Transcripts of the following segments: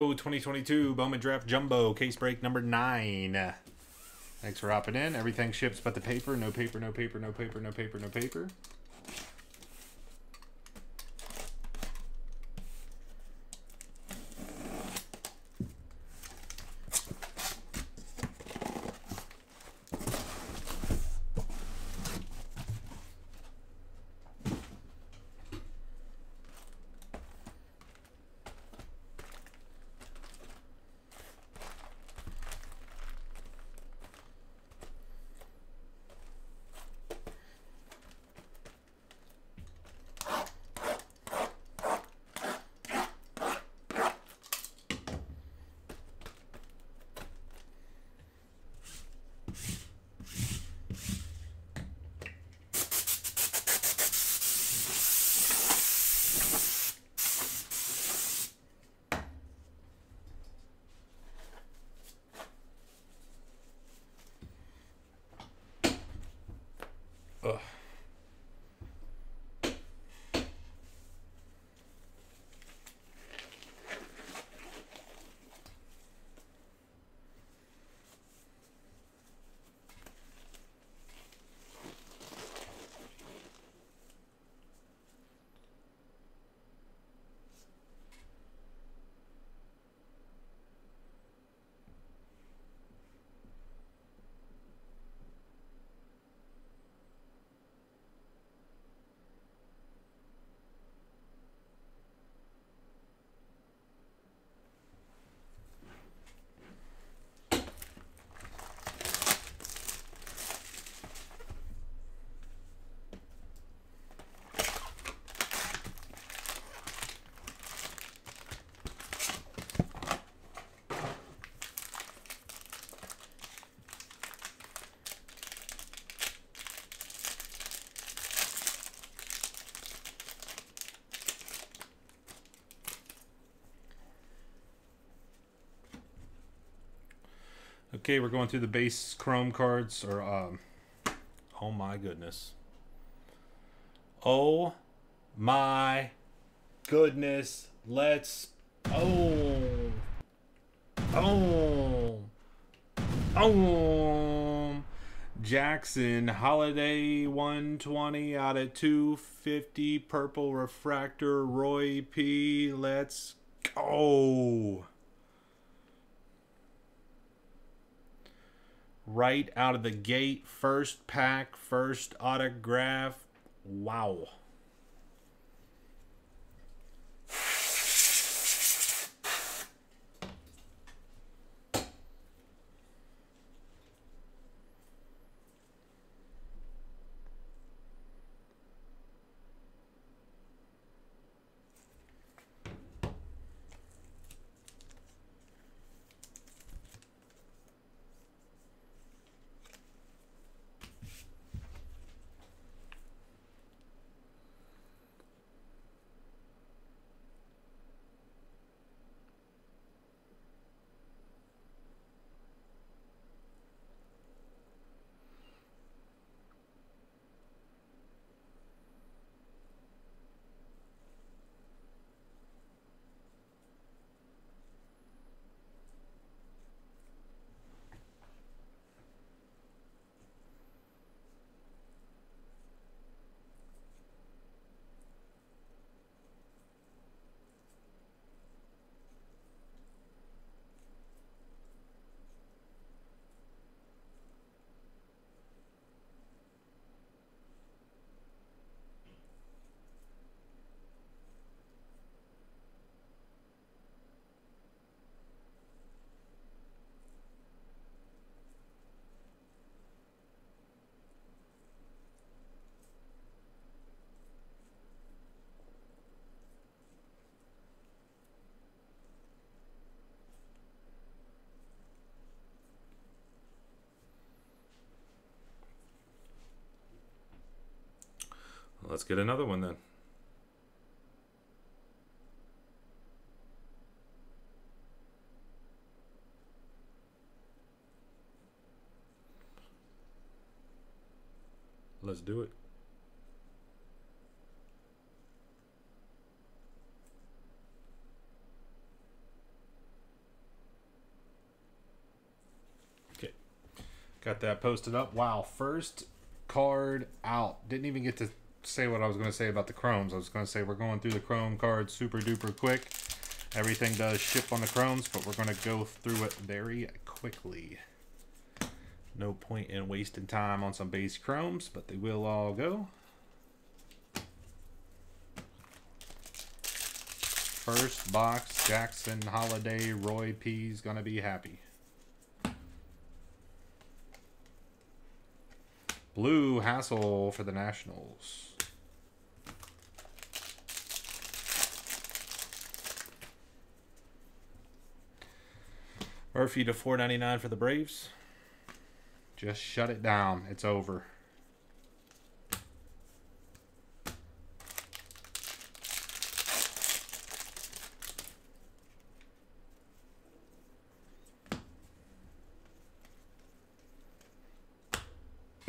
2022 Bowman Draft Jumbo case break number nine. Thanks for hopping in. Everything ships but the paper. No paper, no paper, no paper, no paper, no paper. Okay, we're going through the base chrome cards or um oh my goodness. Oh my goodness. Let's oh oh oh Jackson Holliday 120 out of 250 purple refractor Roy P. Let's go. Right out of the gate. First pack, first autograph. Wow. Let's get another one then. Let's do it. Okay. Got that posted up. Wow, first card out. Didn't even get to say what I was going to say about the chromes. I was going to say we're going through the chrome cards super duper quick. Everything does ship on the chromes, but we're going to go through it very quickly. No point in wasting time on some base chromes, but they will all go. First box, Jackson Holliday, Roy P's gonna be happy. Blue Hassell for the Nationals. Murphy to 4.99 for the Braves. Just shut it down. It's over.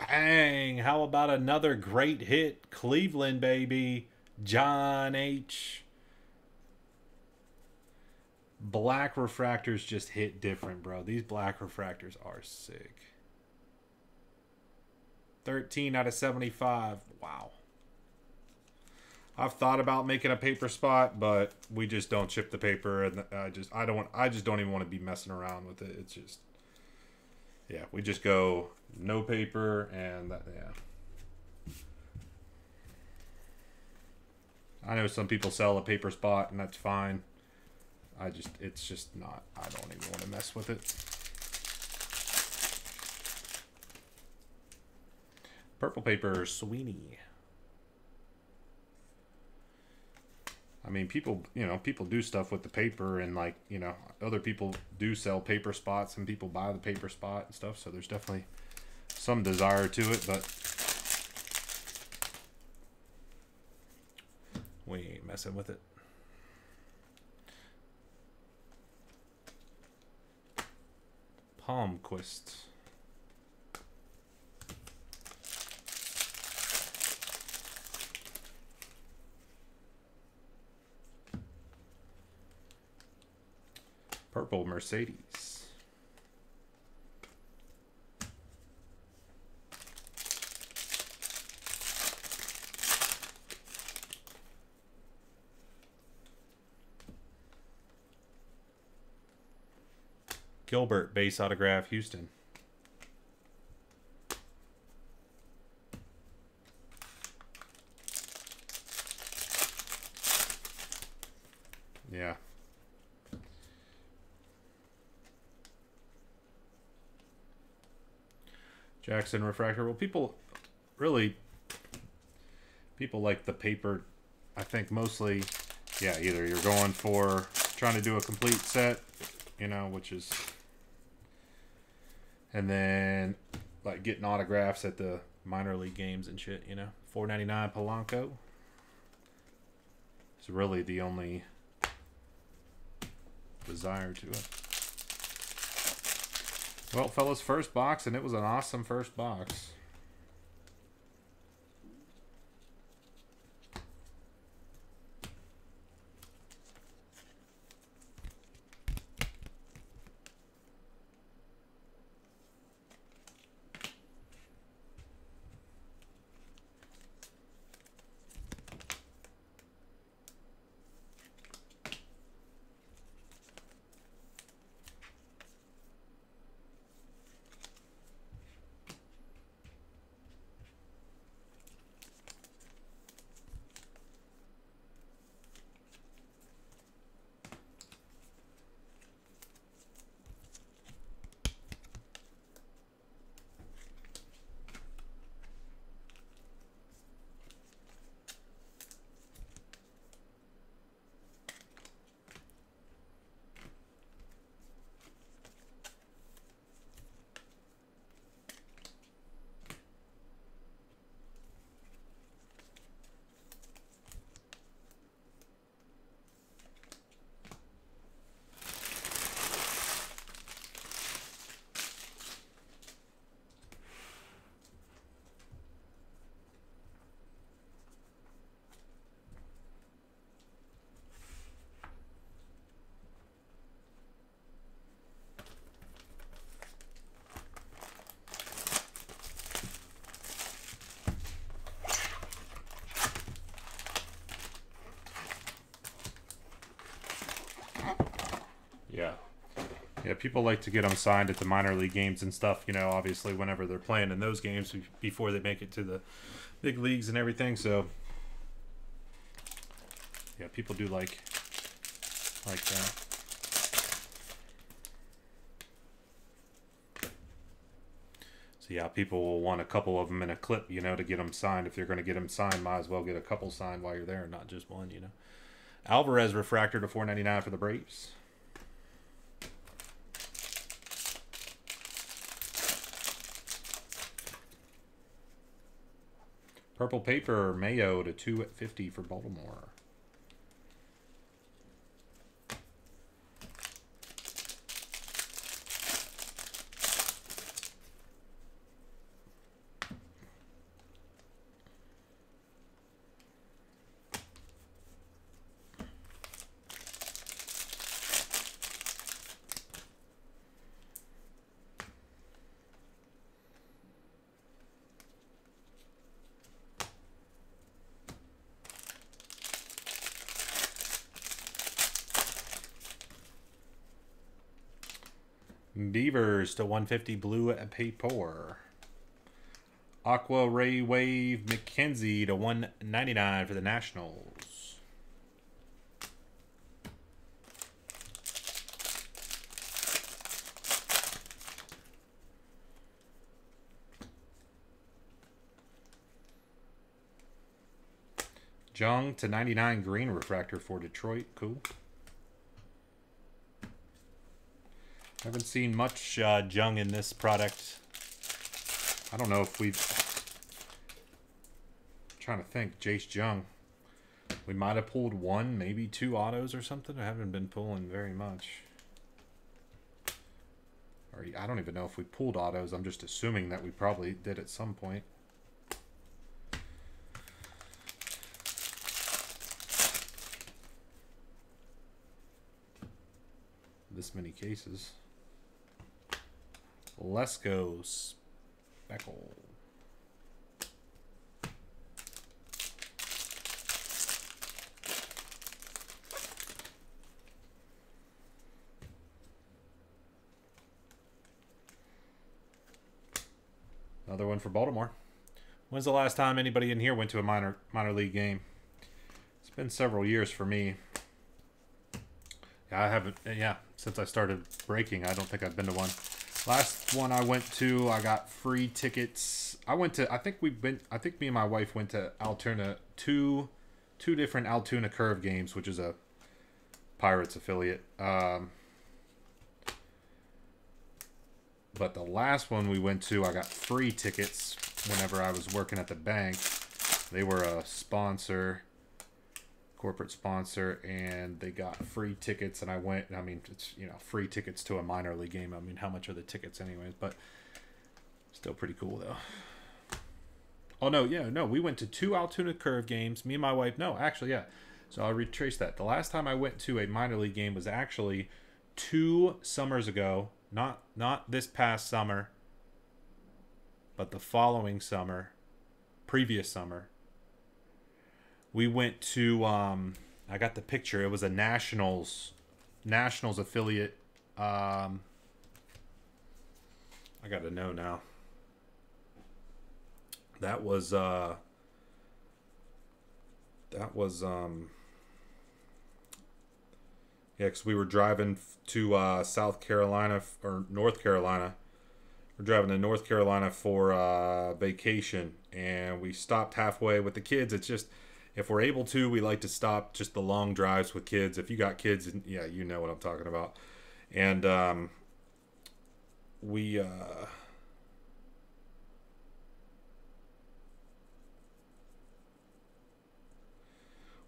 Bang! How about another great hit? Cleveland, baby. John H. Black refractors just hit different, bro. These black refractors are sick. 13 out of 75. Wow. I've thought about making a paper spot, but we just don't chip the paper, and I just I don't want I just don't even want to be messing around with it. It's just yeah, we just go no paper and that, yeah. I know some people sell a paper spot, and that's fine. I just it's just not. I don't even want to mess with it. Purple paper, Sweeney. I mean, people, you know, people do stuff with the paper, and like, you know, other people do sell paper spots, and people buy the paper spot and stuff. So there's definitely some desire to it, but we ain't messing with it. Palmquist. Purple Mercedes. Gilbert, base autograph, Houston. Yeah. Jackson refractor. Well, people really people like the paper. I think mostly, yeah. Either you're going for trying to do a complete set, you know, which is, and then like getting autographs at the minor league games and shit. You know, four ninety nine Polanco. It's really the only desire to it. Well, fellas, first box, and it was an awesome first box. People like to get them signed at the minor league games and stuff, you know, obviously whenever they're playing in those games before they make it to the big leagues and everything. So yeah, people do like like that. So yeah, people will want a couple of them in a clip, you know, to get them signed. If you're going to get them signed, might as well get a couple signed while you're there, not just one, you know. Alvarez refractor to 4.99 for the Braves. Purple paper Mayo to 250 for Baltimore. To 150 blue paper. Aqua Ray Wave McKenzie to 199 for the Nationals. Jung to 99 green refractor for Detroit. Cool. Haven't seen much uh, Jung in this product. I don't know if we've... I'm trying to think. Jace Jung. We might have pulled one, maybe two autos or something. I haven't been pulling very much. Or I don't even know if we pulled autos. I'm just assuming that we probably did at some point. This many cases. Lesko Speckle. Another one for Baltimore. When's the last time anybody in here went to a minor minor league game? It's been several years for me. Yeah, I haven't. Yeah, since I started breaking, I don't think I've been to one. Last one I went to, I got free tickets. I went to, I think we've been, I think me and my wife went to Altoona, two, two different Altoona Curve games, which is a Pirates affiliate. Um, but the last one we went to, I got free tickets whenever I was working at the bank. They were a sponsor corporate sponsor and they got free tickets and I went I mean it's you know free tickets to a minor league game. I mean how much are the tickets anyways? But still pretty cool though. Oh no yeah no we went to two Altoona Curve games. Me and my wife no actually yeah. So I'll retrace that. The last time I went to a minor league game was actually two summers ago not not this past summer but the following summer previous summer we went to um, I got the picture. It was a Nationals Nationals affiliate. Um, I got to know now. That was uh that was um yeah, because we were driving to uh, South Carolina or North Carolina. We're driving to North Carolina for uh, vacation, and we stopped halfway with the kids. It's just if we're able to, we like to stop just the long drives with kids. If you got kids, yeah, you know what I'm talking about. And um, we uh,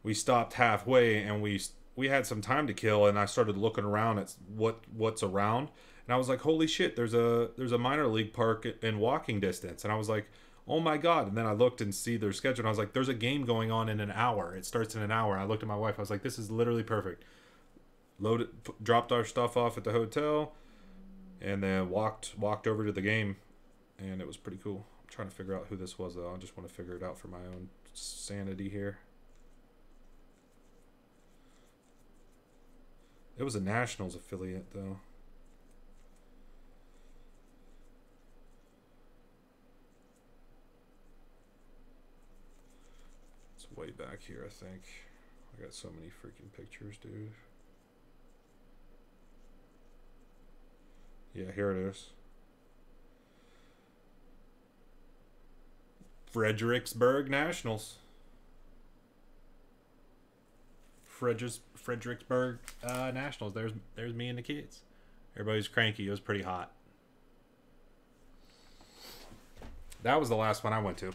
we stopped halfway and we we had some time to kill and I started looking around at what what's around and I was like holy shit there's a there's a minor league park in walking distance and I was like oh my god. And then i looked and see their schedule and i was like there's a game going on in an hour. It starts in an hour. I looked at my wife. I was like this is literally perfect. Loaded dropped our stuff off at the hotel and then walked walked over to the game and it was pretty cool. I'm trying to figure out who this was though. I just want to figure it out for my own sanity here. It was a Nationals affiliate though. Way back here, I think. I got so many freaking pictures, dude. Yeah, here it is. Fredericksburg Nationals. Fredericks, Fredericksburg uh, Nationals. There's there's me and the kids. Everybody's cranky. It was pretty hot. That was the last one I went to.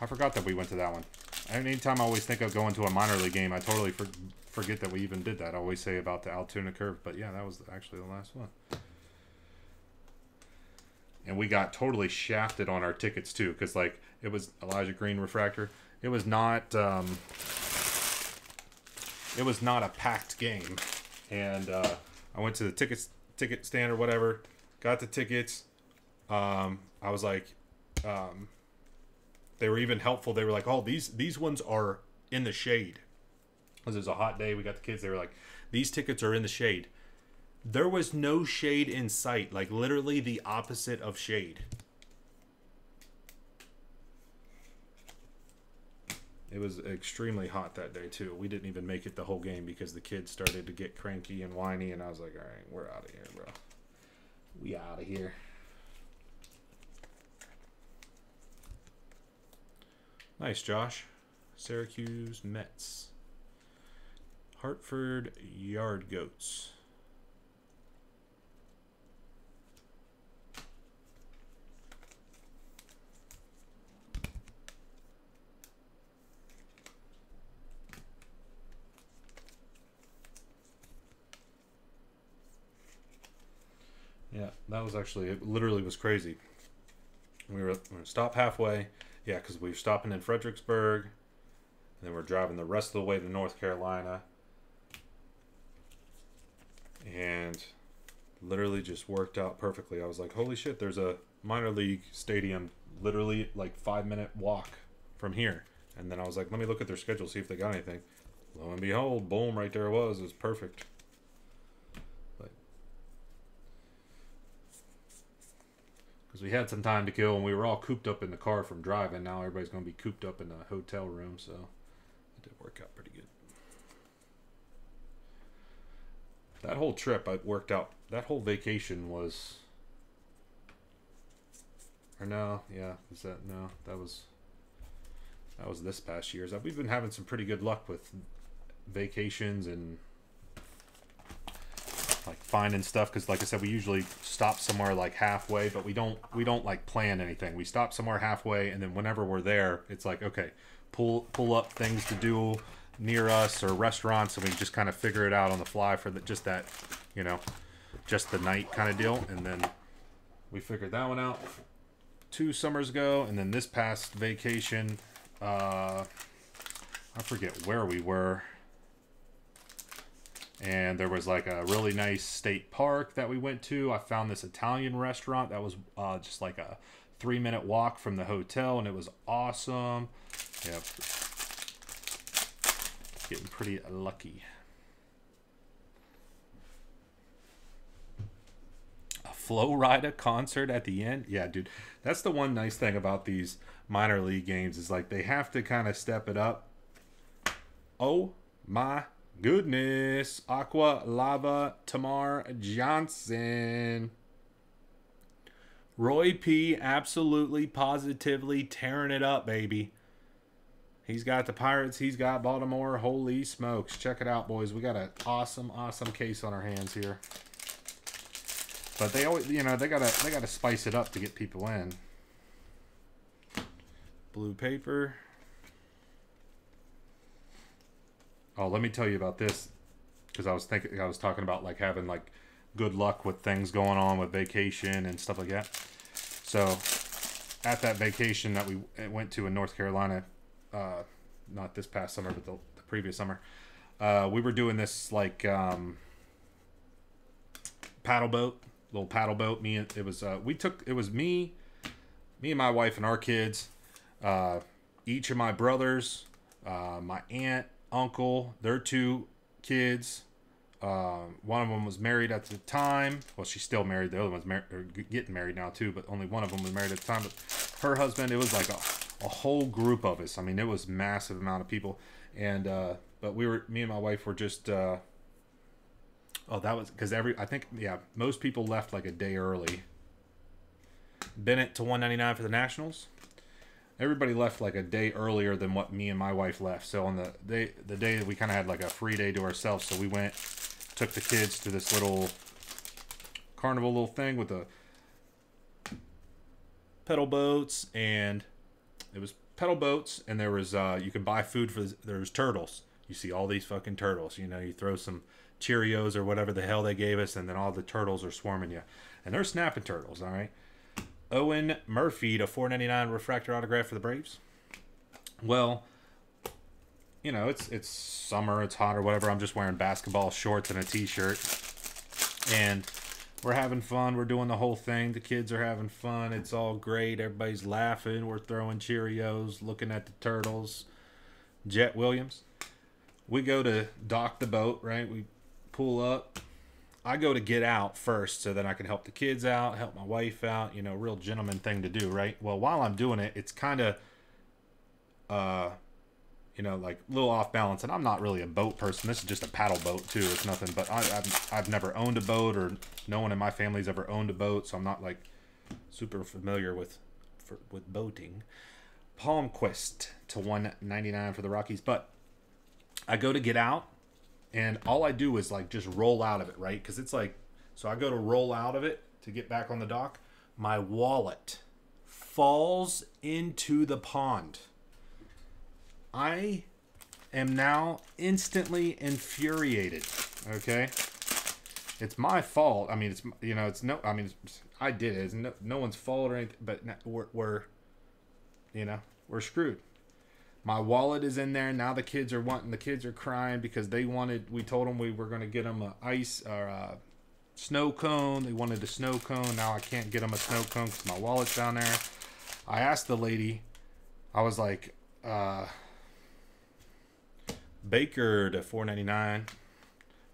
I forgot that we went to that one. Anytime I always think of going to a minor league game, I totally for, forget that we even did that. I always say about the Altoona Curve, but yeah, that was actually the last one. And we got totally shafted on our tickets too, because like it was Elijah Green refractor. It was not. Um, it was not a packed game, and uh, I went to the tickets ticket stand or whatever, got the tickets. Um, I was like, um, they were even helpful. They were like, "Oh, these these ones are in the shade." Because it was a hot day, we got the kids. They were like, "These tickets are in the shade." There was no shade in sight, like literally the opposite of shade. It was extremely hot that day too. We didn't even make it the whole game because the kids started to get cranky and whiny, and I was like, "All right, we're out of here, bro. We out of here." Nice, Josh. Syracuse Mets. Hartford Yard Goats. Yeah, that was actually it. Literally was crazy. We were, we were stop halfway, yeah, because we're stopping in Fredericksburg, and then we're driving the rest of the way to North Carolina, and literally just worked out perfectly. I was like, holy shit, there's a minor league stadium literally like five minute walk from here. And then I was like, let me look at their schedule, see if they got anything. Lo and behold, boom, right there it was. It was perfect. Because we had some time to kill and we were all cooped up in the car from driving. Now everybody's going to be cooped up in a hotel room, so it did work out pretty good. That whole trip, I worked out. That whole vacation was, or no, yeah, is that no? That was that was this past year's. We've been having some pretty good luck with vacations and like finding stuff because like i said we usually stop somewhere like halfway but we don't we don't like plan anything. We stop somewhere halfway and then whenever we're there it's like okay pull pull up things to do near us or restaurants and we just kind of figure it out on the fly for the, just that you know just the night kind of deal. And then we figured that one out two summers ago and then this past vacation uh i forget where we were and there was like a really nice state park that we went to. I found this Italian restaurant that was uh, just like a three minute walk from the hotel, and it was awesome. Yeah, getting pretty lucky. A Flo Rida concert at the end, yeah, dude. That's the one nice thing about these minor league games is like they have to kind of step it up. Oh my Goodness. Aqua Lava Termarr Johnson. Roy P. absolutely, positively tearing it up, baby. He's got the Pirates. He's got Baltimore. Holy smokes. Check it out, boys. We got an awesome, awesome case on our hands here. But they always, you know, they gotta, they gotta spice it up to get people in. Blue paper. Oh, let me tell you about this because I was thinking I was talking about like having like good luck with things going on with vacation and stuff like that. So at that vacation that we went to in North Carolina, uh, not this past summer, but the, the previous summer, uh, we were doing this like um, paddle boat, little paddle boat. Me, it was uh, we took it was me, me and my wife and our kids, uh, each of my brothers, uh, my aunt, uncle, their two kids, um, one of them was married at the time. Well, she's still married. The other one's mar- getting married now too, but only one of them was married at the time. But her husband, it was like a, a whole group of us. I mean, it was massive amount of people, and uh, but we were me and my wife were just. Uh, oh, that was because every I think yeah most people left like a day early. Bennett to one ninety nine for the Nationals. Everybody left like a day earlier than what me and my wife left. So on the day the day we kind of had like a free day to ourselves. So we went took the kids to this little carnival little thing with the pedal boats and it was pedal boats and there was uh you could buy food for there was turtles you see all these fucking turtles you know you throw some cheerios or whatever the hell they gave us and then all the turtles are swarming you and they're snapping turtles all right owen murphy to 499 refractor autograph for the braves well you know, it's it's summer, it's hot or whatever. I'm just wearing basketball shorts and a t-shirt, and we're having fun. We're doing the whole thing. The kids are having fun. It's all great. Everybody's laughing. We're throwing Cheerios, looking at the turtles. Jett Williams. We go to dock the boat, right? We pull up. I go to get out first so that I can help the kids out, help my wife out, you know, real gentleman thing to do, right? Well, while I'm doing it, it's kind of uh you know, like a little off balance. And I'm not really a boat person. This is just a paddle boat too. It's nothing. But I, have I've never owned a boat, or no one in my family's ever owned a boat, so I'm not like super familiar with for, with boating. Palmquist to 199 for the Rockies, but I go to get out, and all I do is like just roll out of it, right? Because it's like, so I go to roll out of it to get back on the dock. My wallet falls into the pond I am now instantly infuriated. Okay, it's my fault. I mean, it's you know, it's no. I mean, I did it. It's no, no one's fault or anything. But we're, we're, you know, we're screwed. My wallet is in there now. The kids are wanting. The kids are crying because they wanted. We told them we were going to get them a ice or a snow cone. They wanted a snow cone. Now I can't get them a snow cone because my wallet's down there. I asked the lady. I was like. uh Baker to 499.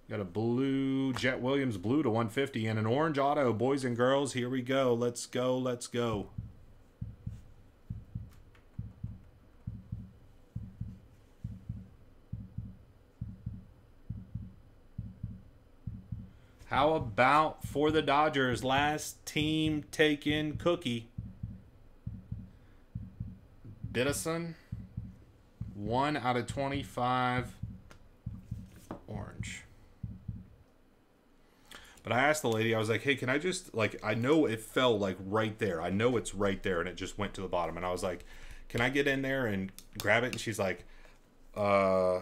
Got a blue Jett Williams blue to 150 and an orange auto. Boys and girls, here we go. Let's go. Let's go. How about for the Dodgers, last team taken cookie? Biddison. One out of 25 orange. But I asked the lady, I was like, hey, can I just, like, I know it fell, like, right there. I know it's right there, and it just went to the bottom. And I was like, can I get in there and grab it? And she's like, uh,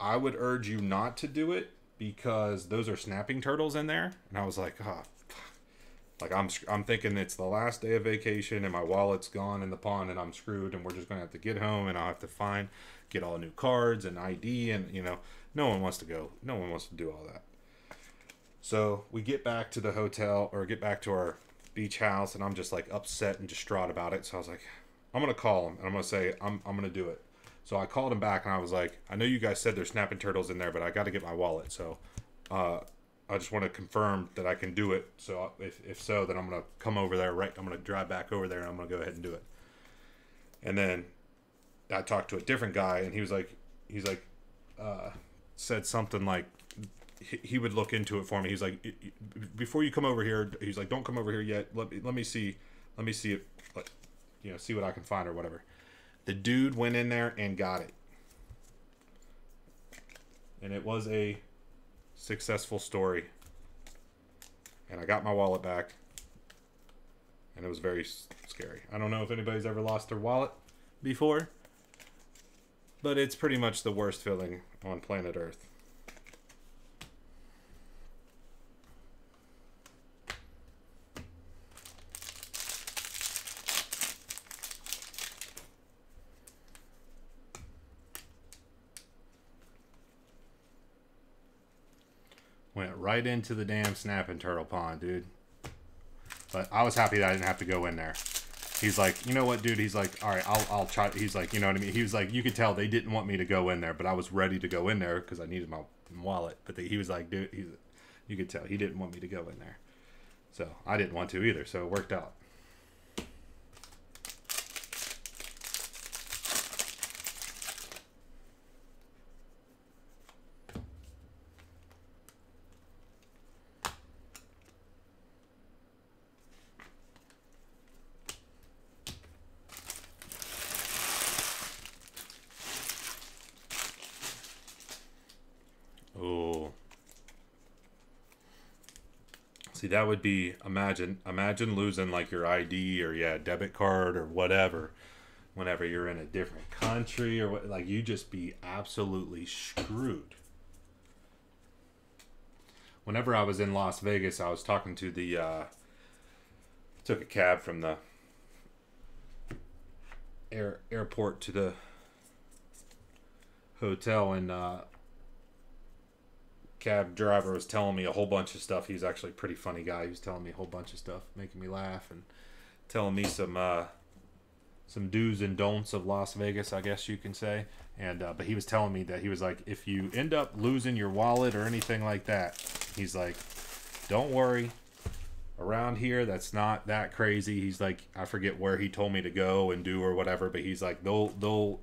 I would urge you not to do it because those are snapping turtles in there. And I was like, oh, like I'm I'm thinking it's the last day of vacation and my wallet's gone in the pond and I'm screwed and we're just gonna have to get home and I'll have to find get all new cards and ID and you know no one wants to go no one wants to do all that. So we get back to the hotel or get back to our beach house and I'm just like upset and distraught about it. So I was like, I'm gonna call him and I'm gonna say I'm I'm gonna do it. So I called him back and I was like, I know you guys said there's snapping turtles in there, but I got to get my wallet. So uh, I just want to confirm that I can do it. So if, if so, then I'm gonna come over there. Right, I'm gonna drive back over there and I'm gonna go ahead and do it. And then I talked to a different guy, and he was like, he's like, uh, said something like he, he would look into it for me. He's like, before you come over here, he's like, don't come over here yet. Let me let me see, let me see if, like, you know, see what I can find or whatever. The dude went in there and got it, and it was a successful story. And I got my wallet back. And it was very scary. I don't know if anybody's ever lost their wallet before, but it's pretty much the worst feeling on planet Earth. Went right into the damn snapping turtle pond, dude. But I was happy that I didn't have to go in there. He's like, you know what, dude? He's like, all right, I'll, I'll try. He's like, you know what I mean? He was like, you could tell they didn't want me to go in there, but I was ready to go in there because I needed my wallet. But the, he was like, dude, he's, you could tell he didn't want me to go in there. So I didn't want to either. So it worked out. Oh. See, that would be imagine imagine losing like your ID or yeah, debit card or whatever whenever you're in a different country or what like you just be absolutely screwed. Whenever I was in Las Vegas, I was talking to the uh took a cab from the air airport to the hotel and uh cab driver was telling me a whole bunch of stuff. He was actually a pretty funny guy. He was telling me a whole bunch of stuff, making me laugh and telling me some uh, some do's and don'ts of Las Vegas, I guess you can say. And uh, but he was telling me that he was like, if you end up losing your wallet or anything like that, he's like, don't worry. Around here, that's not that crazy. He's like, I forget where he told me to go and do or whatever, but he's like, they'll they'll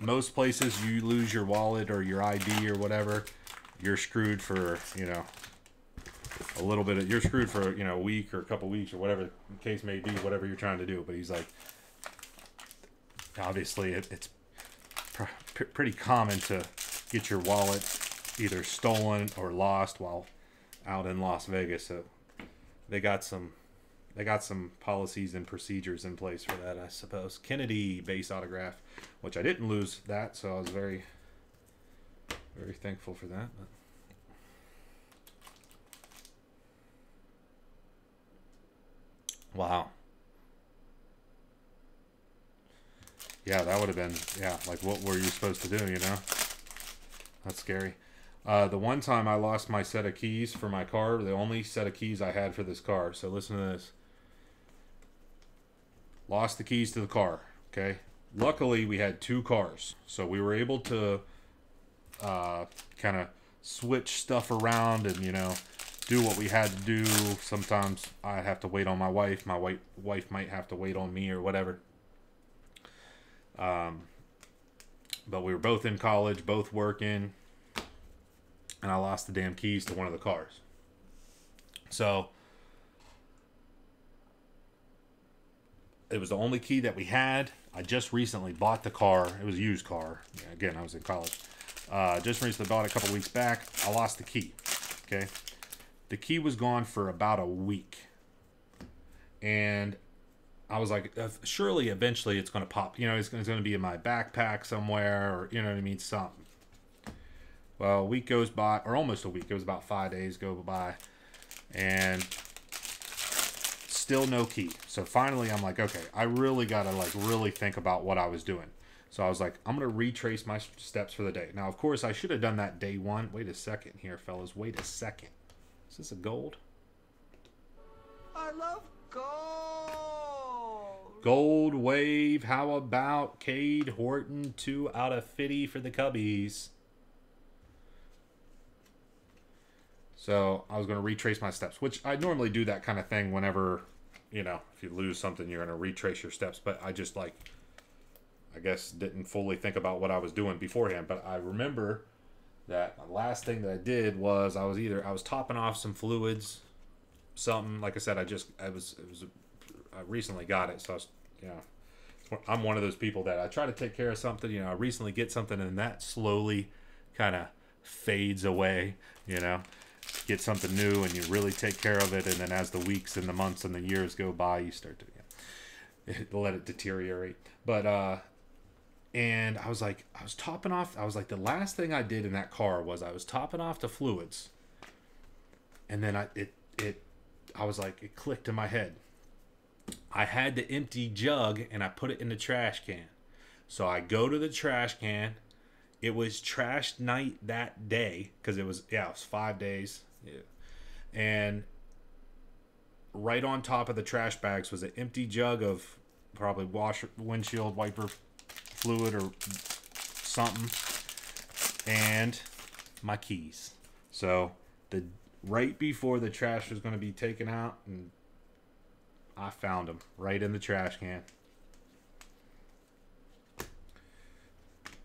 most places you lose your wallet or your ID or whatever you're screwed for you know a little bit of you're screwed for you know a week or a couple weeks or whatever the case may be whatever you're trying to do. But he's like obviously it, it's pr- pretty common to get your wallet either stolen or lost while out in Las Vegas. So they got some they got some policies and procedures in place for that I suppose. Kennedy base autograph which I didn't lose that so I was very very thankful for that. Wow. Yeah, that would have been, yeah, like what were you supposed to do, you know? That's scary. Uh, the one time I lost my set of keys for my car, the only set of keys I had for this car. So listen to this. Lost the keys to the car, okay? Luckily, we had two cars. So we were able to uh, kind of switch stuff around and you know do what we had to do. Sometimes I have to wait on my wife. My wife wife might have to wait on me or whatever. Um, but we were both in college, both working, and I lost the damn keys to one of the cars. So it was the only key that we had. I just recently bought the car. It was a used car. Again, I was in college. Uh, just recently bought a couple weeks back. I lost the key. Okay. The key was gone for about a week. And I was like, surely eventually it's going to pop. You know, it's going to be in my backpack somewhere or, you know what I mean? Something. Well, a week goes by, or almost a week. It was about five days go by. And still no key. So finally, I'm like, okay, I really got to like really think about what I was doing. So I was like, I'm going to retrace my steps for the day. Now, of course, I should have done that day one. Wait a second here, fellas. Wait a second. Is this a gold? I love gold. Gold wave. How about Cade Horton? Two out of 50 for the Cubbies. So I was going to retrace my steps, which I normally do that kind of thing whenever, you know, if you lose something, you're going to retrace your steps. But I just like I guess didn't fully think about what I was doing beforehand. But I remember that the last thing that I did was I was either I was topping off some fluids, something like I said. I just I was it was I recently got it, so I was you know I'm one of those people that I try to take care of something. You know, I recently get something and that slowly kind of fades away. You know, get something new and you really take care of it, and then as the weeks and the months and the years go by, you start to let it deteriorate. But uh, and I was like, I was topping off. I was like, the last thing I did in that car was I was topping off the fluids, and then I it it, I was like, it clicked in my head. I had the empty jug and I put it in the trash can. So I go to the trash can. It was trash night that day because it was yeah, it was five days. Yeah. And right on top of the trash bags was an empty jug of probably washer windshield wiper fluid or something. And my keys. So the right before the trash was going to be taken out, and I found them right in the trash can.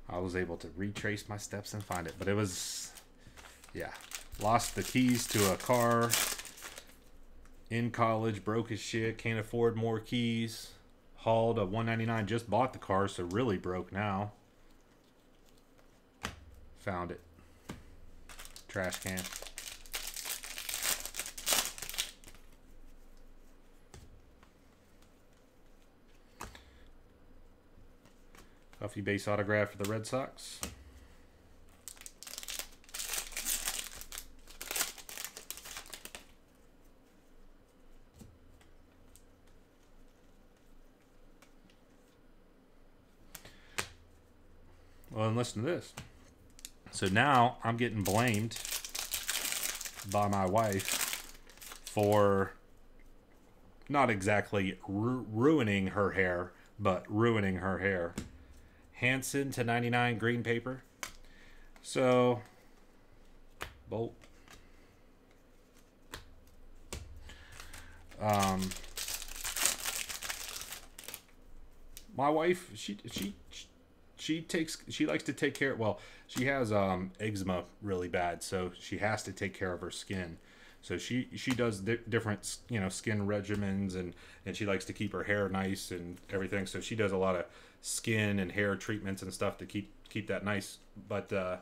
I was able to retrace my steps and find it, but it was, yeah, lost the keys to a car in college, broke his shit, can't afford more keys. Hauled a 199, just bought the car, so really broke now. Found it. Trash can. Puffy base autograph for the Red Sox. Well, and listen to this. So now I'm getting blamed by my wife for not exactly ru- ruining her hair, but ruining her hair. Hanson to 99 green paper. So, bolt. Um, my wife, she, she, she takes, she likes to take care. Well, she has um eczema really bad, so she has to take care of her skin. So she she does di- different you know skin regimens and and she likes to keep her hair nice and everything. So she does a lot of skin and hair treatments and stuff to keep keep that nice. But uh,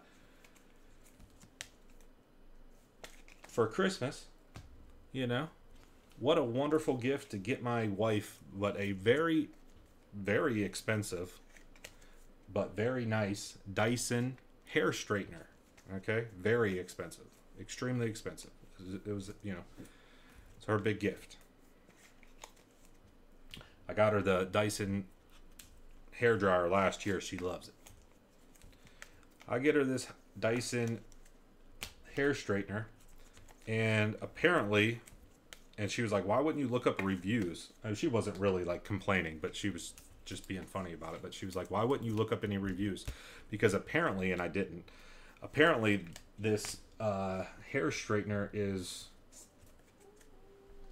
for Christmas, you know, what a wonderful gift to get my wife. but a very very expensive but very nice Dyson hair straightener. Okay, very expensive, extremely expensive. It was, you know, it's her big gift. I got her the Dyson hair dryer last year. She loves it. I get her this Dyson hair straightener, and apparently, and she was like, "Why wouldn't you look up reviews?" And she wasn't really like complaining, but she was just being funny about it. But she was like, "Why wouldn't you look up any reviews?" Because apparently, and I didn't. Apparently, this uh, hair straightener is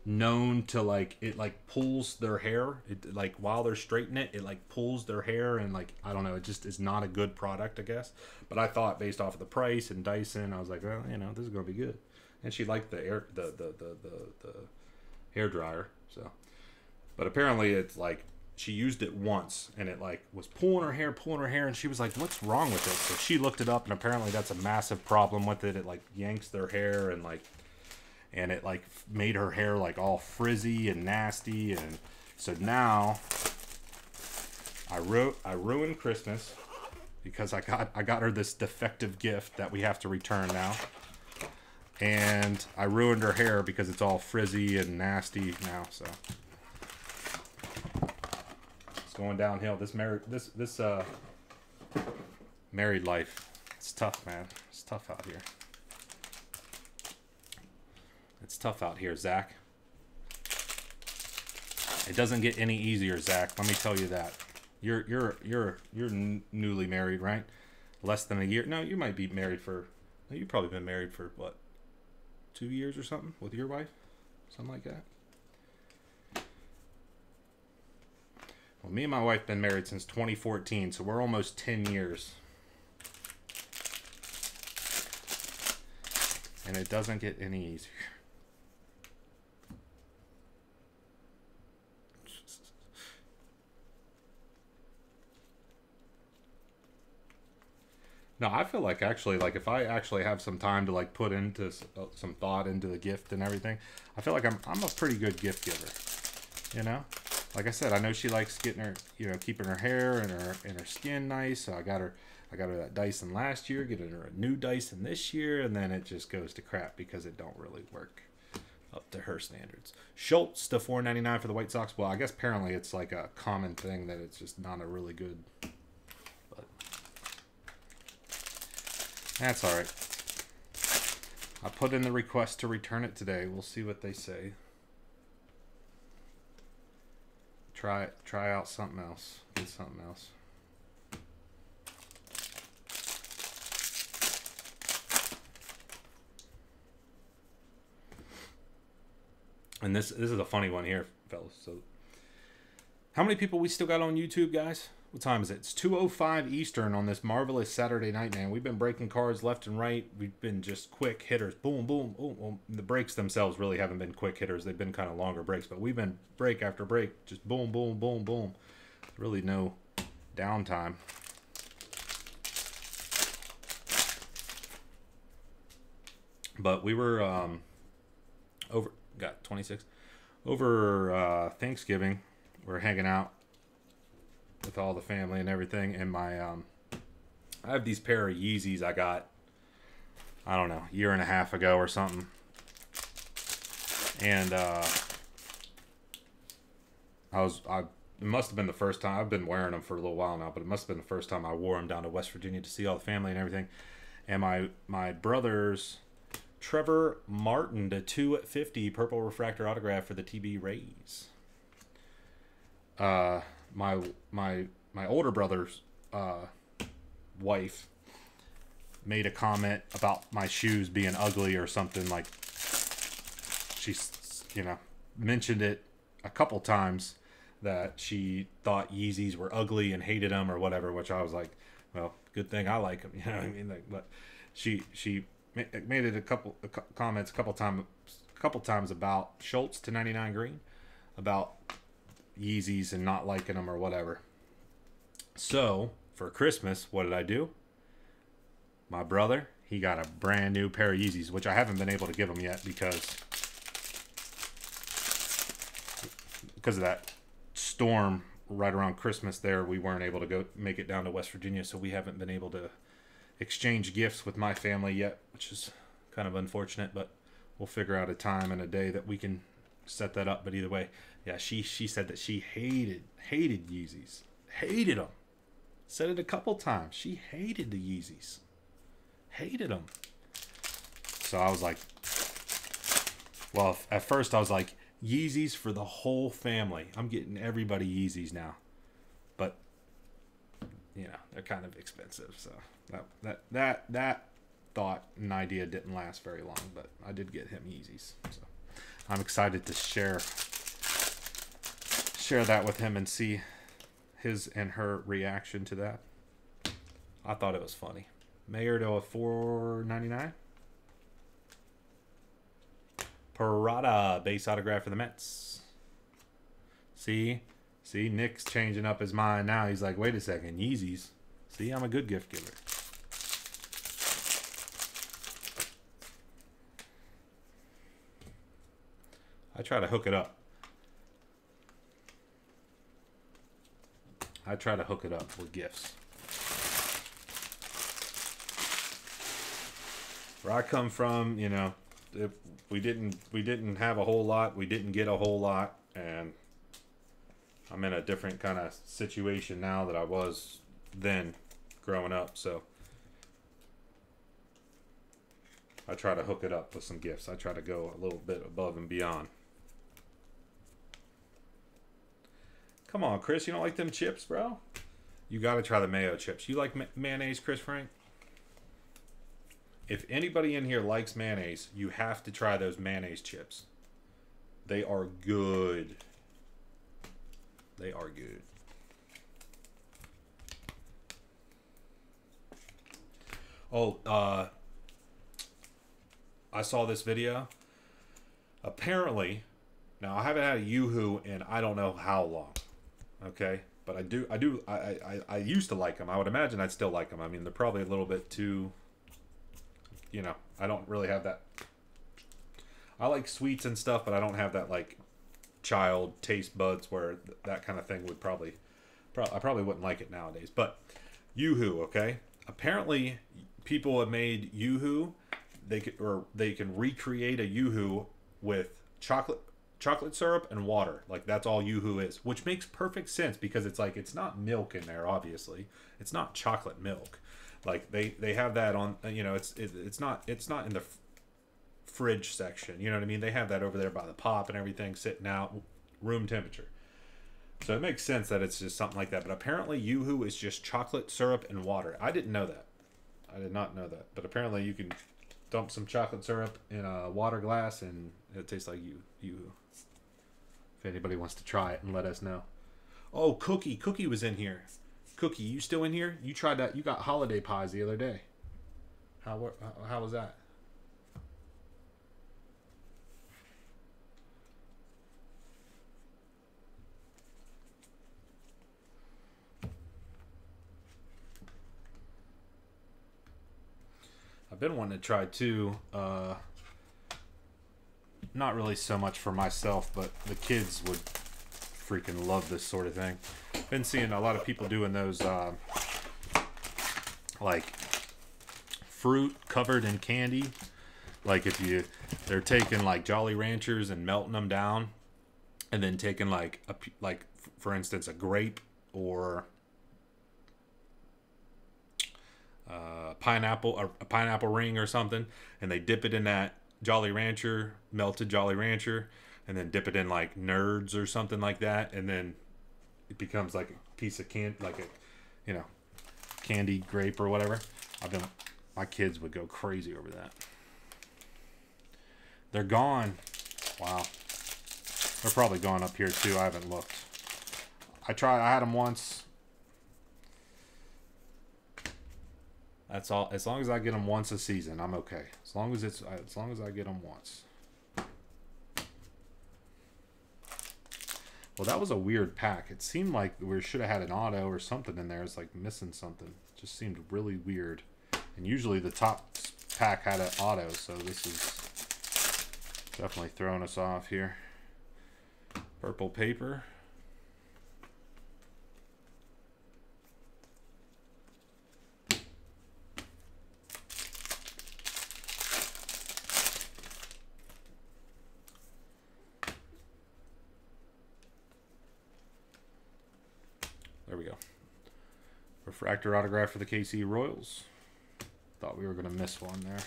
known to like it like pulls their hair it like while they're straightening it it like pulls their hair and like i don't know it just is not a good product i guess but i thought based off of the price and dyson i was like well you know this is gonna be good and she liked the air the the the the, the hair dryer so but apparently it's like she used it once and it like was pulling her hair pulling her hair and she was like what's wrong with it so she looked it up and apparently that's a massive problem with it. It like yanks their hair and like and it like made her hair like all frizzy and nasty and so now I wrote I ruined Christmas because I got I got her this defective gift that we have to return now. And I ruined her hair because it's all frizzy and nasty now, so going downhill. This married this this uh married life. It's tough, man. It's tough out here. It's tough out here, Zach. It doesn't get any easier, Zach. Let me tell you that. You're you're you're you're newly married, right? Less than a year. No, you might be married for. You've probably been married for what? Two years or something with your wife, something like that. Well, me and my wife been married since 2014, so we're almost 10 years. And it doesn't get any easier. No, I feel like actually, like if I actually have some time to like put into uh, some thought into the gift and everything, I feel like I'm I'm a pretty good gift giver. You know, like I said, I know she likes getting her, you know, keeping her hair and her and her skin nice. So I got her, I got her that Dyson last year, getting her a new Dyson this year, and then it just goes to crap because it don't really work up to her standards. Schultz to 4.99 for the White Sox. Well, I guess apparently it's like a common thing that it's just not a really good. But that's all right. I put in the request to return it today. We'll see what they say. Try try out something else. Get something else. And this this is a funny one here, fellas. So how many people we still got on YouTube, guys? What time is it? It's 2:05 Eastern on this marvelous Saturday night, man. We've been breaking cards left and right. We've been just quick hitters. Boom, boom, boom. The breaks themselves really haven't been quick hitters. They've been kind of longer breaks, but we've been break after break, just boom, boom, boom, boom. Really no downtime. But we were um, over got 26 over uh, Thanksgiving. We're hanging out with all the family and everything, and my um, I have these pair of Yeezys I got. I don't know, year and a half ago or something, and uh, I was I it must have been the first time I've been wearing them for a little while now, but it must have been the first time I wore them down to West Virginia to see all the family and everything. And my my brothers Trevor Martin to 250 purple refractor autograph for the TB Rays. Uh, my my my older brother's uh, wife made a comment about my shoes being ugly or something like she's you know mentioned it a couple times that she thought Yeezys were ugly and hated them or whatever which I was like well good thing I like them you know what I mean? Like but she she made it a couple comments a couple times a couple times about Schultz to 99 green about Yeezys and not liking them or whatever. So, for Christmas, what did I do? My brother, he got a brand new pair of Yeezys, which I haven't been able to give him yet because because of that storm right around Christmas there, we weren't able to go make it down to West Virginia, so we haven't been able to exchange gifts with my family yet, which is kind of unfortunate, but we'll figure out a time and a day that we can set that up. But either way, yeah, she she said that she hated hated Yeezys, hated them. Said it a couple times. She hated the Yeezys, hated them. So I was like, well, at first I was like, Yeezys for the whole family. I'm getting everybody Yeezys now, but you know they're kind of expensive, so that that that that thought and idea didn't last very long, but I did get him Yeezys. So I'm excited to share share that with him and see his and her reaction to that. I thought it was funny. Mayor to a four ninety nine. Parada base autograph for the Mets. See, see, Nick's changing up his mind now. He's like, wait a second, Yeezys. See, I'm a good gift giver. I try to hook it up. I try to hook it up with gifts. Where I come from, you know, if we didn't we didn't have a whole lot, we didn't get a whole lot, and I'm in a different kind of situation now that I was then growing up. So I try to hook it up with some gifts. I try to go a little bit above and beyond. Come on, Chris. You don't like them chips, bro? You got to try the mayo chips. You like ma- mayonnaise, Chris Frank? If anybody in here likes mayonnaise, you have to try those mayonnaise chips. They are good. They are good. Oh, uh, I saw this video. Apparently, now I haven't had a YooHoo in I don't know how long. Okay, but I do, I do, I, I, I used to like them. I would imagine I'd still like them. I mean, they're probably a little bit too, you know, I don't really have that. I like sweets and stuff, but I don't have that like child taste buds where th- that kind of thing would probably, pro- I probably wouldn't like it nowadays. But YooHoo, okay. Apparently, people have made YooHoo. They could, or they can recreate a YooHoo with chocolate chocolate syrup and water. Like that's all YooHoo is, which makes perfect sense because it's like it's not milk in there. Obviously, it's not chocolate milk. Like they they have that on. Uh, you know, it's it, it's not it's not in the f- fridge section. You know what I mean? They have that over there by the pop and everything, sitting out room temperature. So it makes sense that it's just something like that. But apparently, YooHoo is just chocolate syrup and water. I didn't know that. I did not know that. But apparently, you can dump some chocolate syrup in a water glass, and it tastes like you. You. Anybody wants to try it, and let us know. Oh, Cookie, Cookie was in here. Cookie, you still in here? You tried that? You got holiday pies the other day. How how, was that? I've been wanting to try too. Uh, not really so much for myself, but the kids would freaking love this sort of thing. Been seeing a lot of people doing those, uh, like fruit covered in candy. Like if you, they're taking like Jolly Ranchers and melting them down, and then taking like a like for instance a grape or uh, pineapple a pineapple ring or something, and they dip it in that Jolly Rancher, melted Jolly Rancher, and then dip it in like Nerds or something like that, and then it becomes like a piece of can like a you know candy grape or whatever. I've been my kids would go crazy over that. They're gone. Wow. They're probably gone up here too. I haven't looked. I tried. I had them once. That's all. As long as I get them once a season, I'm okay. As long as it's as long as I get them once. Well, that was a weird pack. It seemed like we should have had an auto or something in there. It's like missing something. It just seemed really weird. And usually the top pack had an auto, so this is definitely throwing us off here. Purple paper. There we go. Refractor autograph for the KC Royals. Thought we were going to miss one there.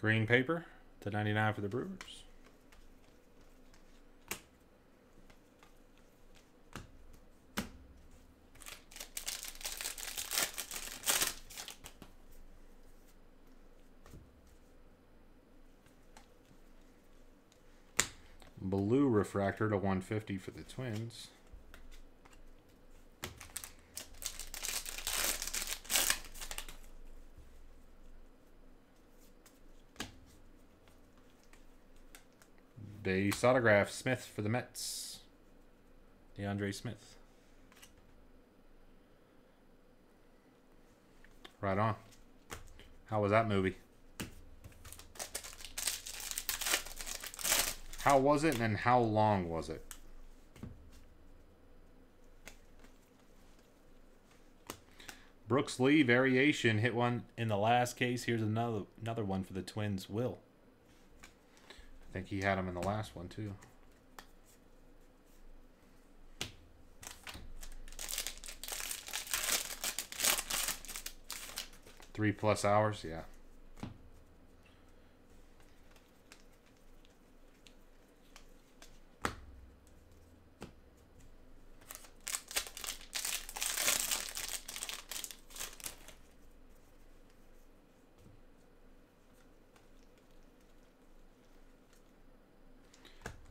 Green paper to 99 for the Brewers. Blue refractor to 150 for the Twins. Base autograph Smith for the Mets. DeAndre Smith. Right on. How was that movie? How was it and how long was it? Brooks Lee variation hit one in the last case. Here's another another one for the Twins. Will. I think he had him in the last one too. Three plus hours, yeah.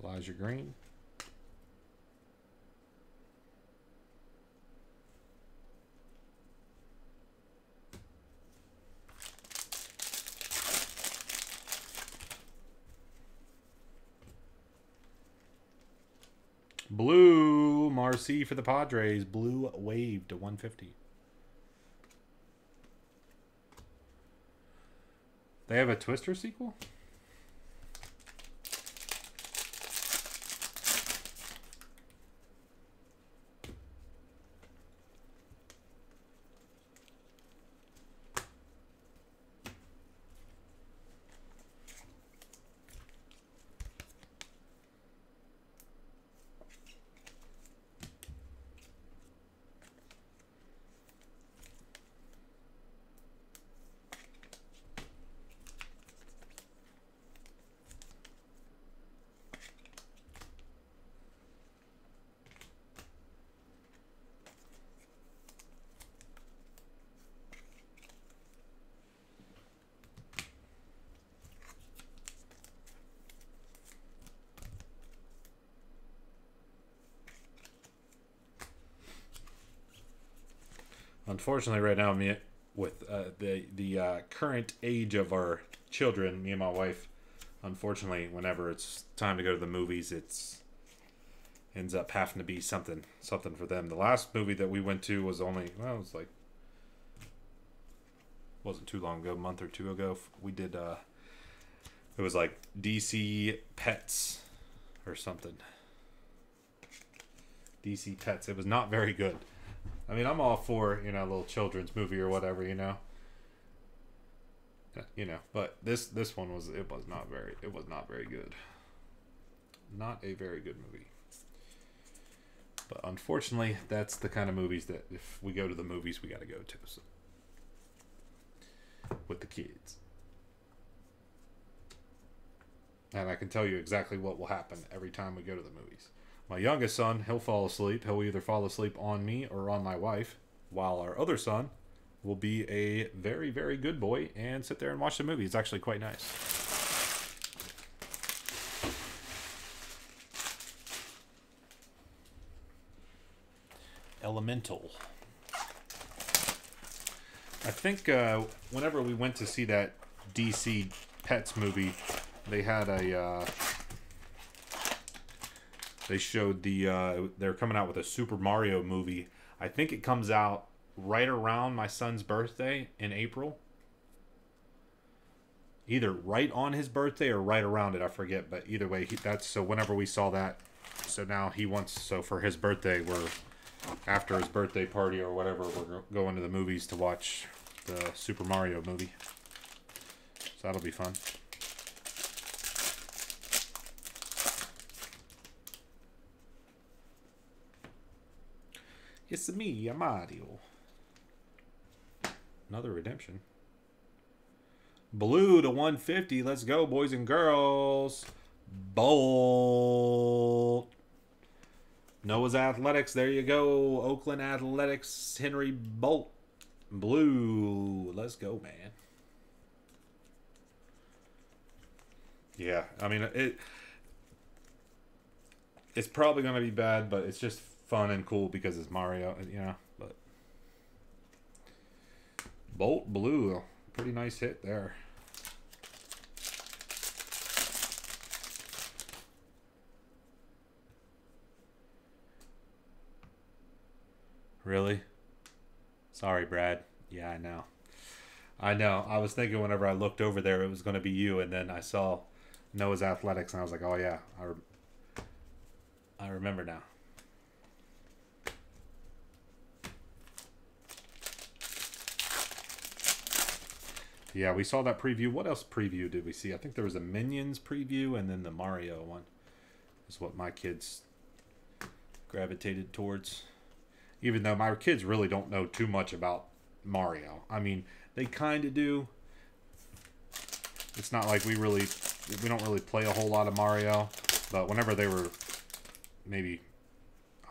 Elijah Green. Marcy for the Padres. Blue wave to 150. They have a Twister sequel? Unfortunately, right now, me with uh, the the uh, current age of our children, me and my wife, unfortunately, whenever it's time to go to the movies, it's ends up having to be something something for them. The last movie that we went to was only well, it was like wasn't too long ago, a month or two ago. We did uh it was like DC Pets or something. DC Pets. It was not very good. I mean, I'm all for, you know, a little children's movie or whatever, you know. You know, but this this one was it was not very it was not very good. Not a very good movie. But unfortunately, that's the kind of movies that if we go to the movies, we got to go to. So. With the kids. And I can tell you exactly what will happen every time we go to the movies. My youngest son, he'll fall asleep. He'll either fall asleep on me or on my wife, while our other son will be a very, very good boy and sit there and watch the movie. It's actually quite nice. Elemental. I think uh, whenever we went to see that DC Pets movie, they had a. Uh, they showed the. Uh, they're coming out with a Super Mario movie. I think it comes out right around my son's birthday in April. Either right on his birthday or right around it, I forget. But either way, he, that's so. Whenever we saw that, so now he wants. So for his birthday, we're after his birthday party or whatever, we're going to the movies to watch the Super Mario movie. So that'll be fun. It's me, I'm Mario. Another redemption. Blue to 150. Let's go, boys and girls. Bolt. Noah's Athletics. There you go. Oakland Athletics. Henry Bolt. Blue. Let's go, man. Yeah, I mean it. It's probably gonna be bad, but it's just fun and cool because it's Mario, you know. But Bolt Blue, pretty nice hit there. Really? Sorry, Brad. Yeah, I know. I know. I was thinking whenever I looked over there, it was going to be you, and then I saw Noah's Athletics, and I was like, oh, yeah, I, re- I remember now. Yeah, we saw that preview. What else preview did we see? I think there was a Minions preview and then the Mario one. Is what my kids gravitated towards. Even though my kids really don't know too much about Mario. I mean, they kind of do. It's not like we really we don't really play a whole lot of Mario, but whenever they were maybe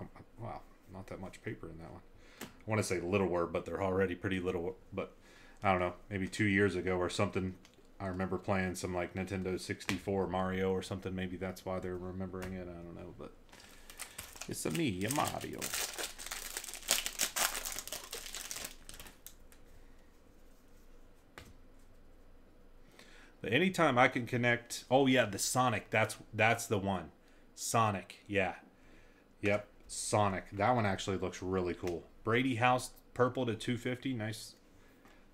um, wow, not that much paper in that one. I want to say littler, but they're already pretty little. But I don't know, maybe two years ago or something. I remember playing some like Nintendo 64 Mario or something. Maybe that's why they're remembering it. I don't know, but it's a me, a Mario. But anytime I can connect, oh yeah, the Sonic. That's that's the one. Sonic, yeah, yep, Sonic. That one actually looks really cool. Brady House purple to 250, nice.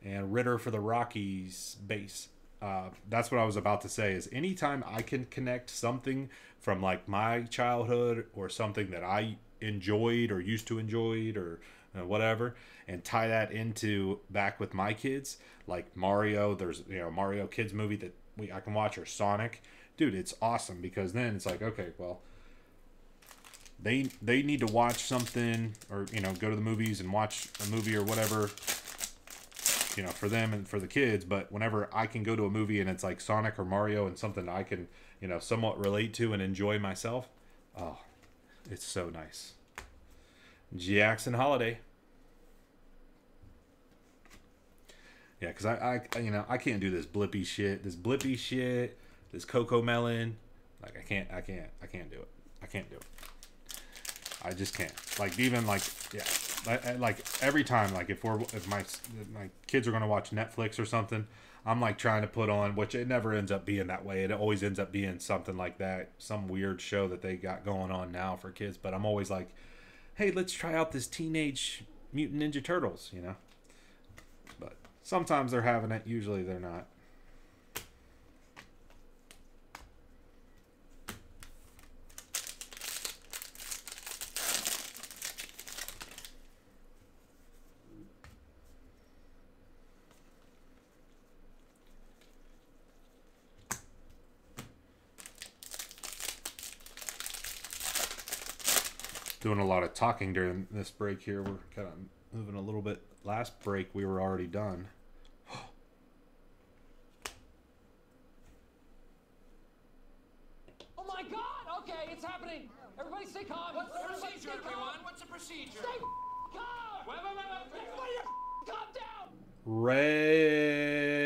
And Ritter for the Rockies base. Uh, that's what I was about to say. Is anytime I can connect something from like my childhood or something that I enjoyed or used to enjoyed or uh, whatever, and tie that into back with my kids, like Mario. There's you know Mario kids movie that we I can watch or Sonic, dude. It's awesome because then it's like okay, well, they they need to watch something or you know go to the movies and watch a movie or whatever. You know, for them and for the kids, but whenever I can go to a movie and it's like Sonic or Mario and something I can, you know, somewhat relate to and enjoy myself, oh, it's so nice. Jackson Holliday. Yeah, because I, I, you know, I can't do this Blippi shit, this Blippi shit, this CoComelon. Like, I can't, I can't, I can't do it. I can't do it. I just can't. Like, even like, yeah, I, I, like every time, like if we're if my if my kids are gonna watch Netflix or something, I'm like trying to put on, which it never ends up being that way. It always ends up being something like that, some weird show that they got going on now for kids. But I'm always like, hey, let's try out this Teenage Mutant Ninja Turtles, you know. But sometimes they're having it. Usually they're not. Talking during this break here. We're kind of moving a little bit. Last break, we were already done. Oh my god! Okay, it's happening! Everybody stay calm! What's the Everybody procedure, stay everyone? calm! What's the procedure? Stay calm! Wait, wait, wait, wait, wait. Everybody calm down! Red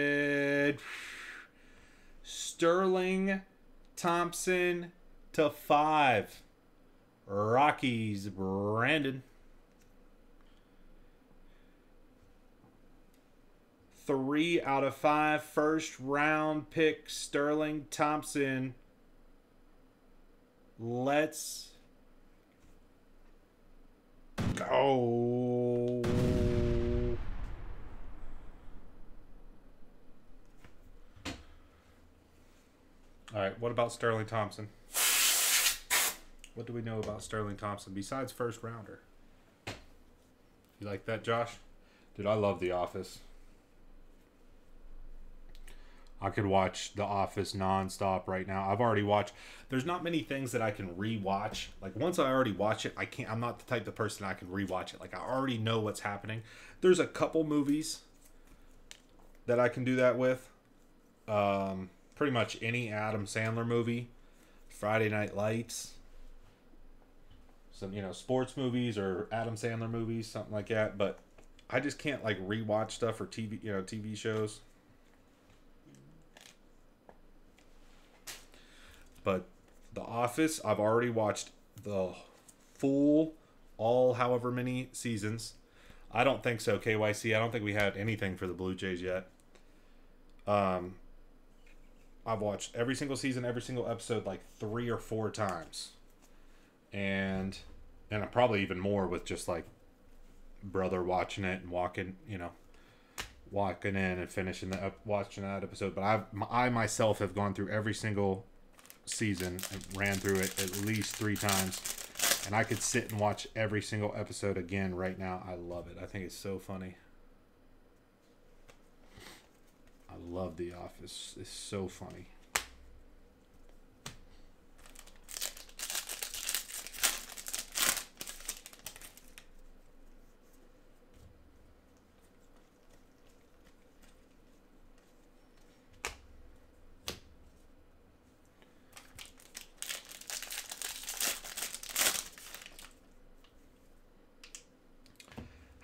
Sterling Thompson to five. Rockies Brandon. Three out of five first round pick Sterling Thompson. Let's go. All right, what about Sterling Thompson? What do we know about Sterling Thompson besides first rounder? You like that, Josh? Dude, I love The Office. I could watch The Office nonstop right now. I've already watched. There's not many things that I can rewatch. Like once I already watch it, I can't. I'm not the type of person I can rewatch it. Like I already know what's happening. There's a couple movies that I can do that with. Um, pretty much any Adam Sandler movie, Friday Night Lights, some you know sports movies or Adam Sandler movies, something like that. But I just can't like rewatch stuff or TV you know TV shows. But The Office, I've already watched the full all however many seasons. I don't think so, KYC. I don't think we had anything for the Blue Jays yet. Um, I've watched every single season, every single episode like three or four times, and and probably even more with just like brother watching it and walking, you know, walking in and finishing the watching that episode. But I've I myself have gone through every single season and ran through it at least three times, and I could sit and watch every single episode again right now. I love it. I think it's so funny. I love The Office. It's so funny.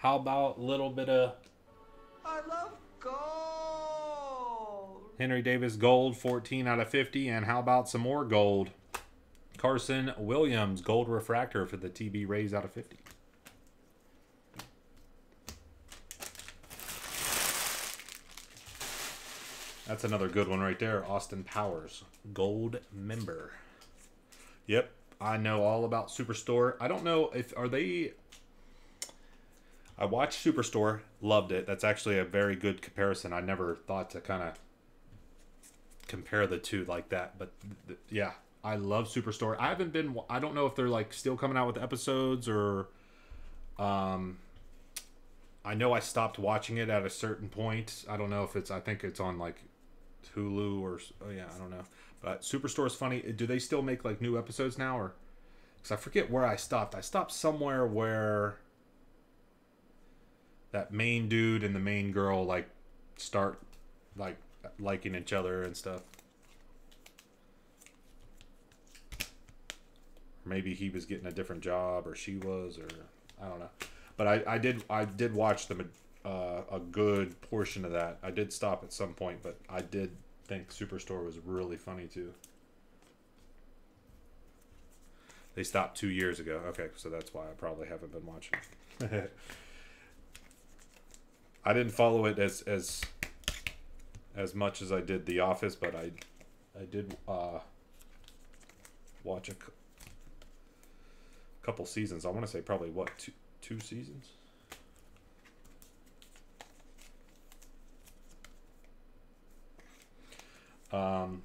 How about a little bit of I love gold. Henry Davis gold, 14 out of 50. And how about some more gold? Carson Williams gold refractor for the TB Rays out of 50. That's another good one right there. Austin Powers, gold member. Yep, I know all about Superstore. I don't know if are they I watched Superstore, loved it. That's actually a very good comparison. I never thought to kind of compare the two like that, but th- yeah, I love Superstore. I haven't been. I don't know if they're like still coming out with episodes or, um, I know I stopped watching it at a certain point. I don't know if it's. I think it's on like Hulu or oh yeah, I don't know. But Superstore is funny. Do they still make like new episodes now or? Because I forget where I stopped. I stopped somewhere where that main dude and the main girl like start like liking each other and stuff. Maybe he was getting a different job or she was or I don't know. But I, I did I did watch them uh, a good portion of that. I did stop at some point, but I did think Superstore was really funny too. They stopped two years ago. Okay, so that's why I probably haven't been watching. I didn't follow it as as as much as I did The Office, but I I did uh, watch a couple seasons. I want to say probably what two two seasons. Um,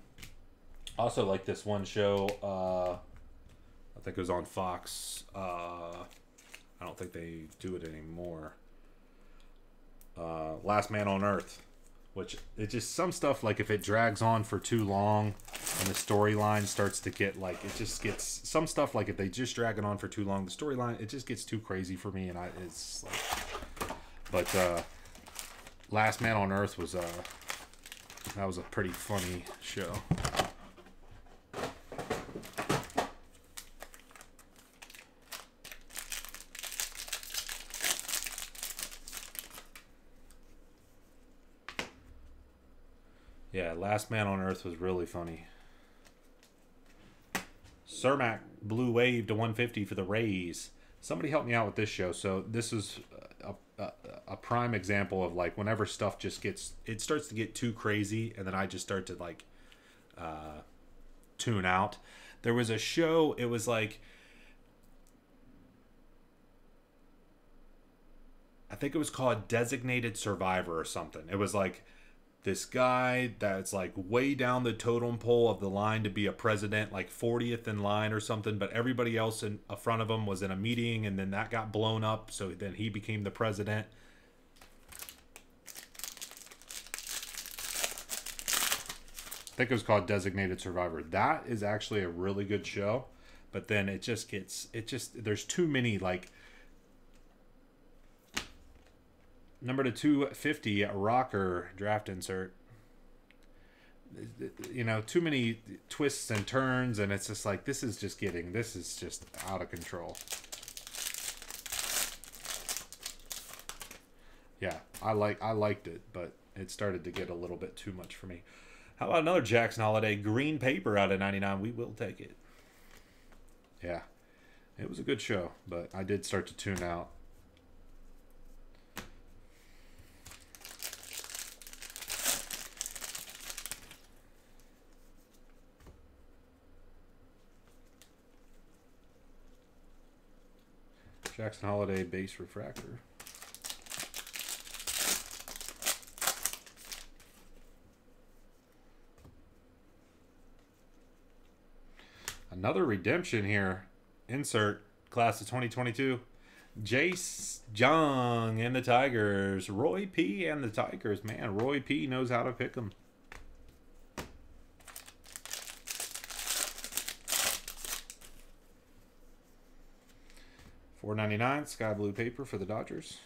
also like this one show. Uh, I think it was on Fox. Uh, I don't think they do it anymore. Uh, Last Man on Earth, which it just some stuff like if it drags on for too long and the storyline starts to get like it just gets some stuff like if they just drag it on for too long, the storyline it just gets too crazy for me and I it's like. But uh, Last Man on Earth was uh that was a pretty funny show. Yeah, Last Man on Earth was really funny. Cermak blue wave to 150 for the Rays. Somebody help me out with this show. So this is a, a, a prime example of like whenever stuff just gets it starts to get too crazy, and then I just start to like uh, tune out. There was a show. It was like I think it was called Designated Survivor or something. It was like this guy that's like way down the totem pole of the line to be a president, like 40th in line or something, but everybody else in front of him was in a meeting and then that got blown up, so then he became the president. I think it was called Designated Survivor. That is actually a really good show, but then it just gets it just there's too many like number to 250 rocker draft insert. You know too many twists and turns and it's just like this is just getting this is just out of control. Yeah i like i liked it but it started to get a little bit too much for me. How about another jackson Holliday green paper out of 99 we will take it. Yeah it was a good show but i did start to tune out Jackson Holliday base refractor. Another redemption here. Insert class of 2022. Jace Jung and the Tigers. Roy P and the Tigers. Man, Roy P knows how to pick them. Four ninety nine sky blue paper for the Dodgers.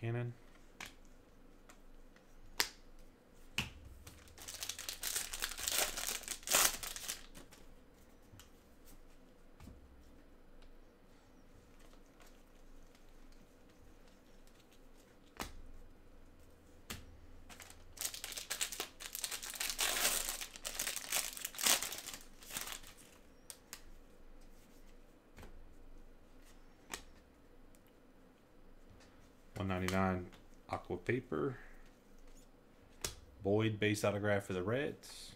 Cannon. One ninety nine aqua paper. Boyd autograph for the Reds.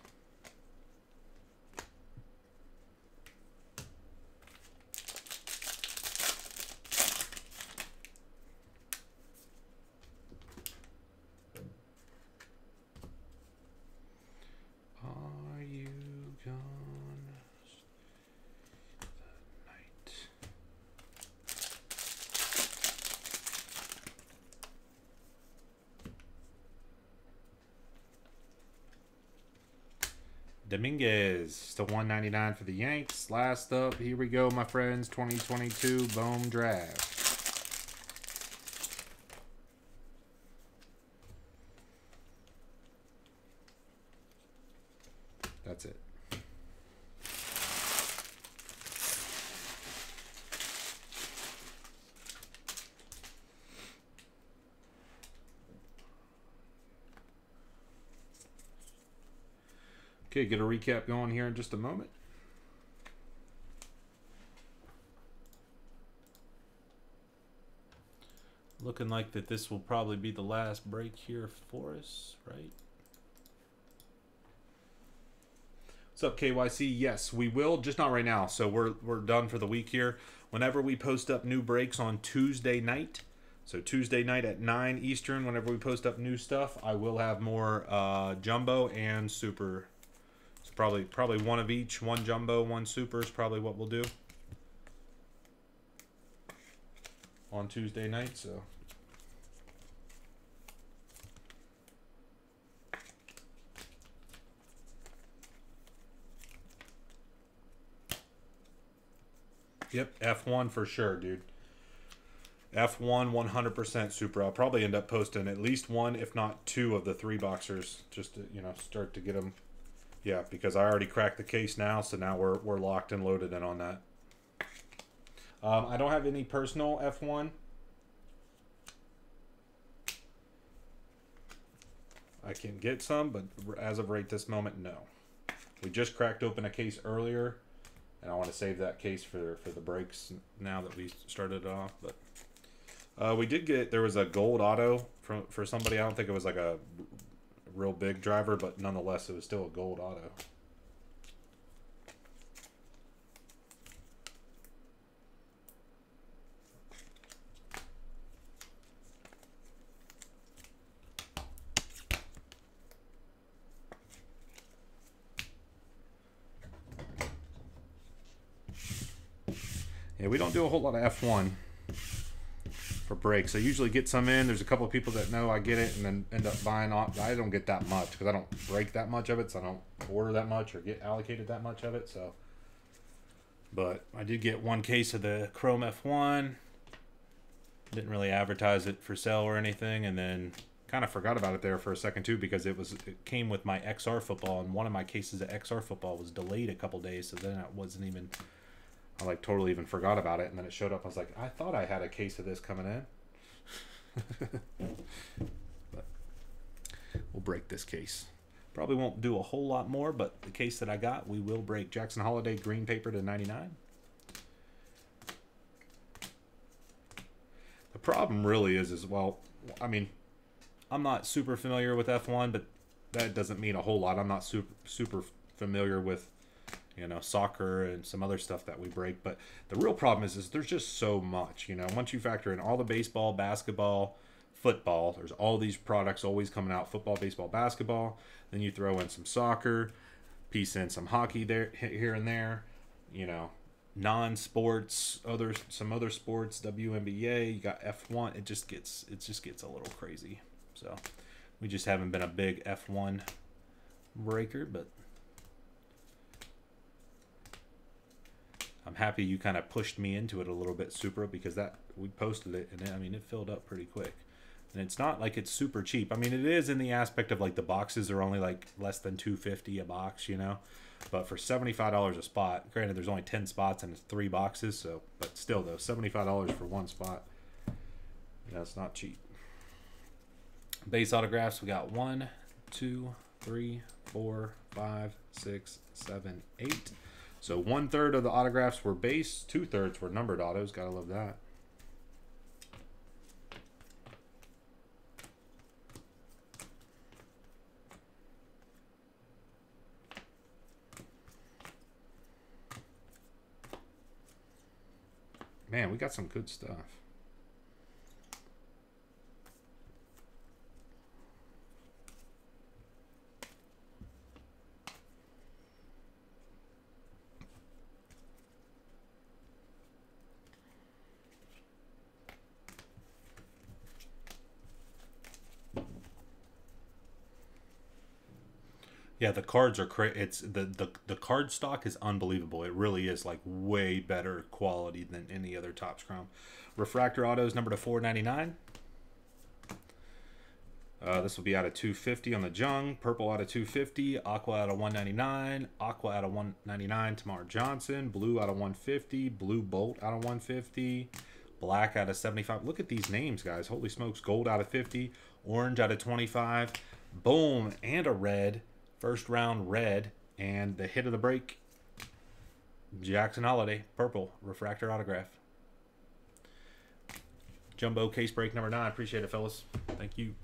Dominguez to 199 for the Yanks. Last up, here we go, my friends. 2022 Bowman Draft. That's it. Okay, get a recap going here in just a moment. Looking like that this will probably be the last break here for us, right? What's up, KYC? Yes, we will, just not right now. So we're we're done for the week here. Whenever we post up new breaks on Tuesday night, so Tuesday night at nine Eastern, whenever we post up new stuff, I will have more uh, jumbo and super. Probably probably one of each, one jumbo, one super is probably what we'll do on Tuesday night. So. Yep, F1 for sure, dude. F1 100% super. I'll probably end up posting at least one, if not two, of the three boxers just to, you know, start to get them. Yeah, because I already cracked the case now, so now we're, we're locked and loaded in on that. Um, I don't have any personal F1. I can get some, but as of right this moment, no. We just cracked open a case earlier and I want to save that case for for the breaks now that we started it off. But uh, we did get there was a gold auto from for somebody. I don't think it was like a real big driver, but nonetheless, it was still a gold auto. Yeah, we don't do a whole lot of F1 for breaks. I usually get some in. There's a couple of people that know I get it and then end up buying off. I don't get that much because I don't break that much of it, so I don't order that much or get allocated that much of it. So, but I did get one case of the Chrome F1. Didn't really advertise it for sale or anything, and then kind of forgot about it there for a second too because it was it came with my XR football, and one of my cases of XR football was delayed a couple days, so then it wasn't even I like totally even forgot about it, and then it showed up. I was like, I thought I had a case of this coming in. but we'll break this case. Probably won't do a whole lot more, but the case that I got, we will break. Jackson Holliday green paper to 99. The problem really is, is well, I mean, I'm not super familiar with F1, but that doesn't mean a whole lot. I'm not super super familiar with you know, soccer and some other stuff that we break. But the real problem is, is there's just so much, you know, once you factor in all the baseball, basketball, football, there's all these products always coming out, football, baseball, basketball. Then you throw in some soccer, piece in some hockey there, here and there, you know, non-sports, other, some other sports, WNBA, you got F1. It just gets, it just gets a little crazy. So we just haven't been a big F1 breaker, but I'm happy you kind of pushed me into it a little bit, Supra, because that we posted it and I mean it filled up pretty quick. And it's not like it's super cheap. I mean it is in the aspect of like the boxes are only like less than 250 a box, you know. But for $75 a spot, granted there's only 10 spots and it's three boxes, so but still though, $75 for one spot. It's not cheap. Base autographs, we got one, two, three, four, five, six, seven, eight. So one third of the autographs were base, two thirds were numbered autos. Gotta love that. Man, we got some good stuff. Yeah, the cards are cra- it's the, the the card stock is unbelievable. It really is like way better quality than any other Topps Chrome. Refractor autos number to 499. Uh, this will be out of 250 on the Jung, purple out of 250, aqua out of 199, aqua out of 199, Termarr Johnson, blue out of 150, blue bolt out of 150, black out of 75. Look at these names, guys. Holy smokes, gold out of 50, orange out of 25, boom, and a red First round red And the hit of the break, Jackson Holliday, purple, refractor autograph. Jumbo case break number nine. Appreciate it, fellas. Thank you.